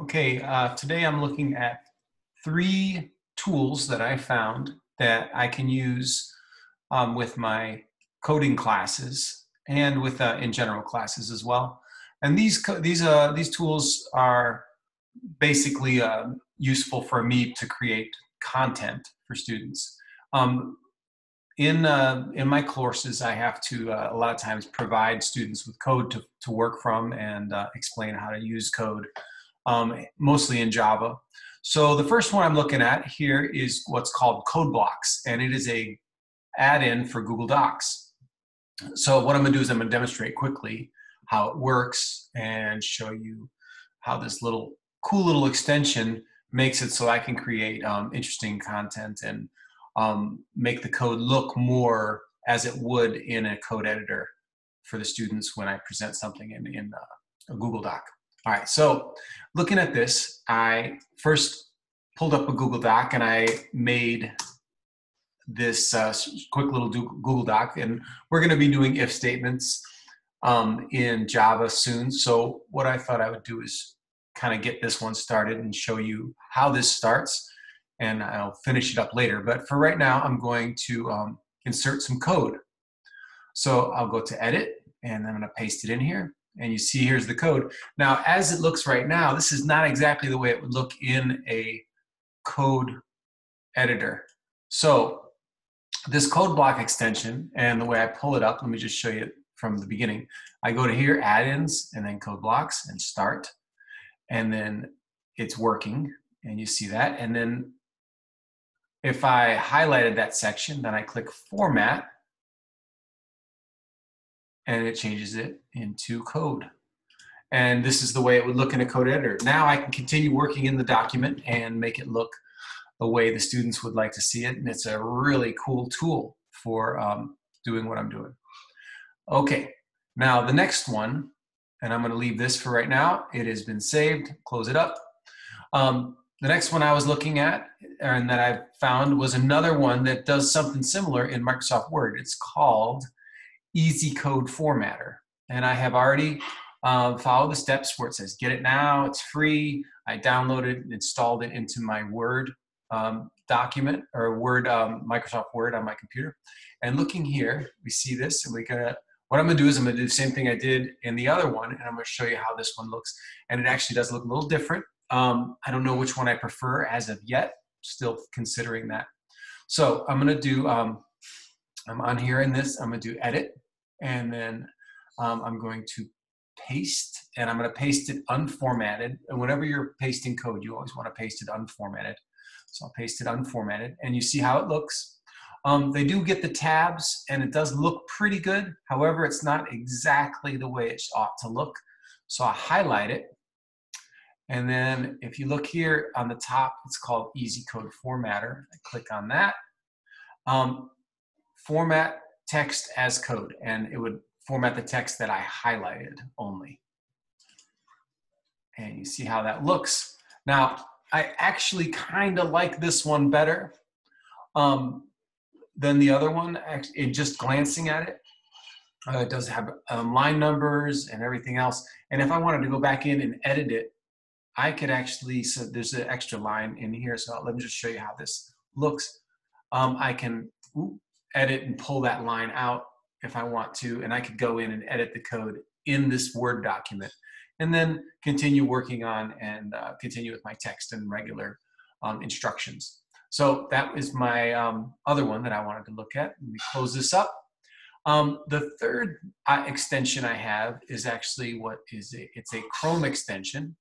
Okay, uh, today I'm looking at three tools that I found that I can use um, with my coding classes and with uh, in general classes as well. And these these uh, these tools are basically uh, useful for me to create content for students. Um, in uh, in my courses, I have to uh, a lot of times provide students with code to, to work from and uh, explain how to use code um, mostly in Java. So the first one I'm looking at here is what's called code blocks, and it is a add-in for Google Docs. So what I'm gonna do is I'm gonna demonstrate quickly how it works and show you how this little cool little extension makes it so I can create um, interesting content and um, make the code look more as it would in a code editor for the students when I present something in, in uh, a Google Doc. All right, so looking at this, I first pulled up a Google Doc and I made this uh, quick little Google Doc, and we're going to be doing if statements um, in Java soon. So what I thought I would do is kind of get this one started and show you how this starts, and I'll finish it up later. But for right now, I'm going to um, insert some code. So I'll go to Edit, and I'm going to paste it in here and you see here's the code. Now, as it looks right now, this is not exactly the way it would look in a code editor. So this code block extension and the way I pull it up, let me just show you from the beginning. I go to here, add-ins, and then code blocks and start. And then it's working, and you see that. And then if I highlighted that section, then I click format, and it changes it into code. And this is the way it would look in a code editor. Now I can continue working in the document and make it look the way the students would like to see it. And it's a really cool tool for um, doing what I'm doing. Okay, now the next one, and I'm gonna leave this for right now. It has been saved, close it up. Um, the next one I was looking at and that I found was another one that does something similar in Microsoft Word. It's called easy code formatter. And I have already um, followed the steps where it says get it now, it's free. I downloaded and installed it into my Word um, document or Word, um, Microsoft Word on my computer. And looking here, we see this and we're gonna, what I'm gonna do is I'm gonna do the same thing I did in the other one and I'm gonna show you how this one looks. And it actually does look a little different. Um, I don't know which one I prefer as of yet, still considering that. So I'm gonna do, um, I'm on here in this, I'm gonna do edit and then um, I'm going to paste and I'm going to paste it unformatted. And whenever you're pasting code, you always want to paste it unformatted. So I'll paste it unformatted and you see how it looks. Um, they do get the tabs and it does look pretty good. However, it's not exactly the way it ought to look. So I highlight it. And then if you look here on the top, it's called Easy Code Formatter. I click on that. Um, format text as code and it would format the text that I highlighted only. And you see how that looks. Now, I actually kind of like this one better um, than the other one. Just glancing at it, uh, it does have um, line numbers and everything else. And if I wanted to go back in and edit it, I could actually, so there's an extra line in here. So let me just show you how this looks. Um, I can ooh, edit and pull that line out if I want to, and I could go in and edit the code in this Word document and then continue working on and uh, continue with my text and regular um, instructions. So that is my um, other one that I wanted to look at. Let me close this up. Um, the third uh, extension I have is actually what is a, it's a Chrome extension.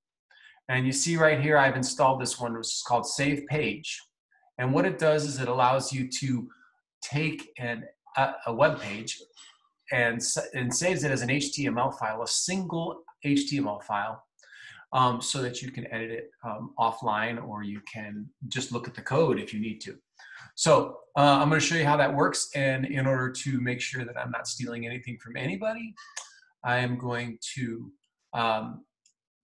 And you see right here, I've installed this one, which is called Save Page. And what it does is it allows you to take an, a, a web page and, and saves it as an HTML file, a single HTML file, um, so that you can edit it um, offline or you can just look at the code if you need to. So uh, I'm going to show you how that works. And in order to make sure that I'm not stealing anything from anybody, I am going to um,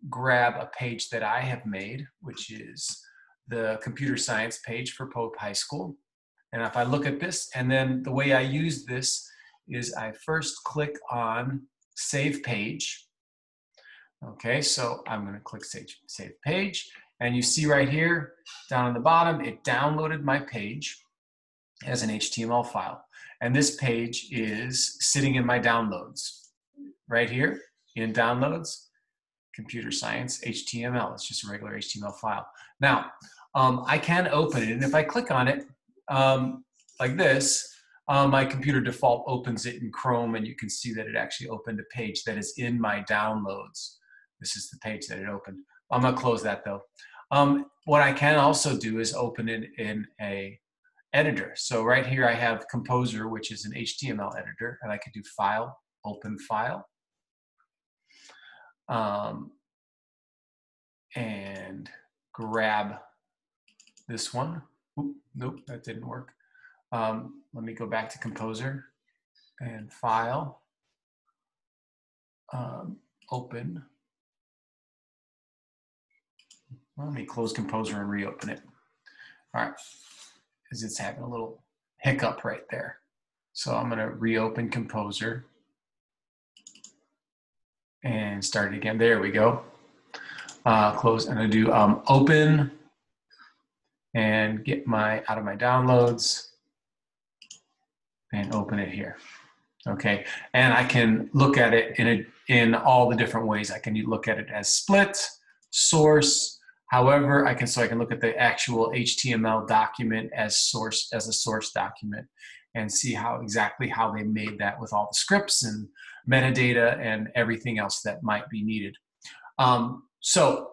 grab a page that I have made, which is the computer science page for Pope High School. And if I look at this, and then the way I use this is I first click on Save Page. Okay, so I'm gonna click save, save page. And you see right here, down on the bottom, it downloaded my page as an HTML file. And this page is sitting in my downloads. Right here in downloads, computer science, HTML. It's just a regular HTML file. Now, um, I can open it, and if I click on it um, like this, uh, my computer default opens it in Chrome, and you can see that it actually opened a page that is in my downloads. This is the page that it opened. I'm gonna close that though. Um, what I can also do is open it in a editor. So right here I have Composer, which is an HTML editor, and I can do File, Open File. Um, and grab this one. Nope, that didn't work. Um, let me go back to Composer and File, um, Open. Let me close Composer and reopen it. All right, because it's having a little hiccup right there. So I'm gonna reopen Composer and start it again. There we go. Uh, close, and I do um, open and get my out of my downloads and open it here. Okay, and I can look at it in a, in all the different ways. I can look at it as split, source. However, I can so I can look at the actual HTML document as source as a source document and see how exactly how they made that with all the scripts and metadata and everything else that might be needed. Um, so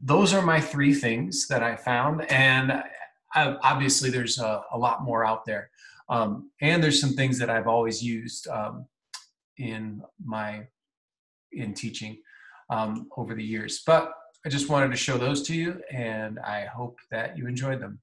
those are my three things that I found, and I, obviously there's a, a, lot more out there. Um, and there's some things that I've always used um, in my in teaching um, over the years. But I just wanted to show those to you, and I hope that you enjoyed them.